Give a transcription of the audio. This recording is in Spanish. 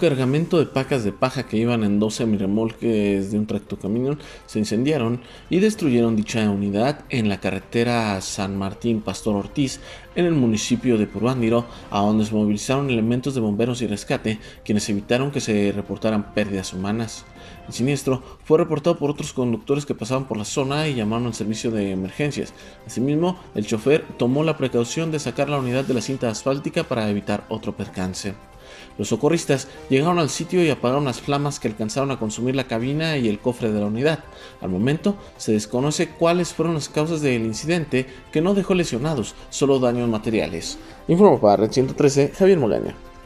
cargamento de pacas de paja que iban en 12 semirremolques de un tractocamión se incendiaron y destruyeron dicha unidad en la carretera San Martín Pastor Ortiz en el municipio de Purbándiro, a donde se movilizaron elementos de bomberos y rescate, quienes evitaron que se reportaran pérdidas humanas. El siniestro fue reportado por otros conductores que pasaban por la zona y llamaron al servicio de emergencias. Asimismo, el chofer tomó la precaución de sacar la unidad de la cinta asfáltica para evitar otro percance. Los socorristas llegaron al sitio y apagaron las flamas que alcanzaron a consumir la cabina y el cofre de la unidad. Al momento se desconoce cuáles fueron las causas del incidente que no dejó lesionados, solo daños materiales. Informo para Red 113, Javier Molaña.